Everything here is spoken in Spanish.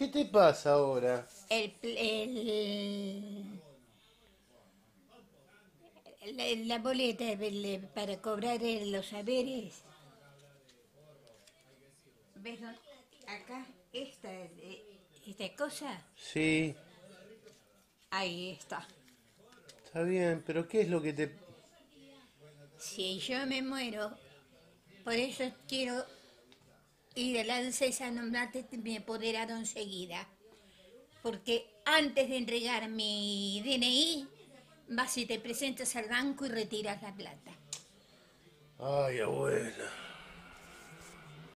¿Qué te pasa ahora? El, pl- el- la, boleta para cobrar los saberes. ¿Ves? no? Acá, esta, eh, esta cosa, Sí, ahí está. está bien, pero ¿qué es lo que te... Si yo me muero, por eso quiero ir a la ANSES a nombrarte mi apoderado enseguida. Porque antes de entregar mi DNI, vas y te presentas al banco y retiras la plata. Ay, abuela.